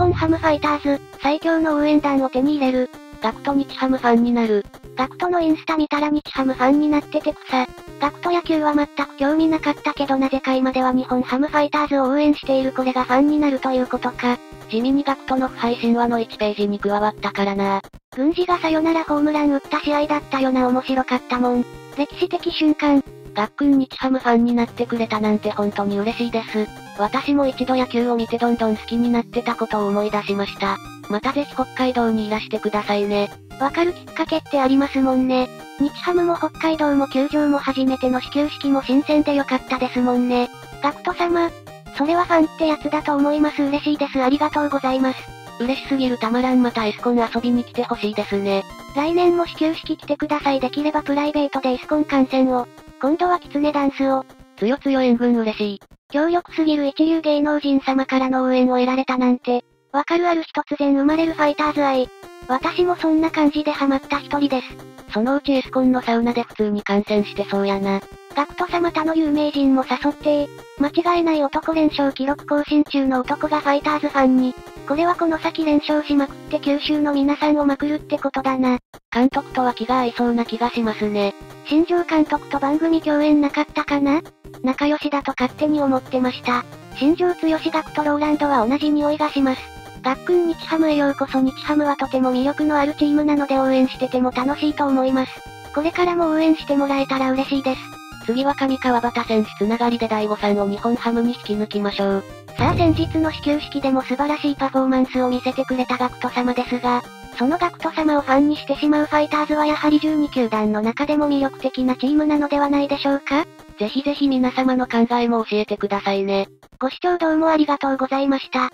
本ハムファイターズ、最強の応援団を手に入れる。ガクト日ハムファンになる。ガクトのインスタ見たら日ハムファンになってて草。ガクト野球は全く興味なかったけどなぜか今では日本ハムファイターズを応援しているこれがファンになるということか。地味にガクトの不敗神話の1ページに加わったからな。軍事がさよならホームラン打った試合だったよな面白かったもん。歴史的瞬間。ガックン日ハムファンになってくれたなんて本当に嬉しいです。私も一度野球を見てどんどん好きになってたことを思い出しました。またぜひ北海道にいらしてくださいね。わかるきっかけってありますもんね。日ハムも北海道も球場も初めての始球式も新鮮でよかったですもんね。ガクト様。それはファンってやつだと思います嬉しいですありがとうございます。嬉しすぎるたまらんまたエスコン遊びに来てほしいですね。来年も始球式来てくださいできればプライベートでエスコン観戦を。今度はキツネダンスを。つよつよ援軍嬉しい。強力すぎる一流芸能人様からの応援を得られたなんて。わかるある日突然生まれるファイターズ愛。私もそんな感じでハマった一人です。そのうちエスコンのサウナで普通に観戦してそうやな。ガクト様他の有名人も誘って間違いない男連勝記録更新中の男がファイターズファンに。これはこの先連勝しまくって九州の皆さんをまくるってことだな。監督とは気が合いそうな気がしますね。新庄監督と番組共演なかったかな？仲良しだと勝手に思ってました。新庄剛志学とローランドは同じ匂いがします。ガックン日ハムへようこそ日ハムはとても魅力のあるチームなので応援してても楽しいと思います。これからも応援してもらえたら嬉しいです。次は上川端選手つながりで第5さんを日本ハムに引き抜きましょう。さあ先日の始球式でも素晴らしいパフォーマンスを見せてくれたガクト様ですが、そのガクト様をファンにしてしまうファイターズはやはり12球団の中でも魅力的なチームなのではないでしょうか？ぜひぜひ皆様の考えも教えてくださいね。ご視聴どうもありがとうございました。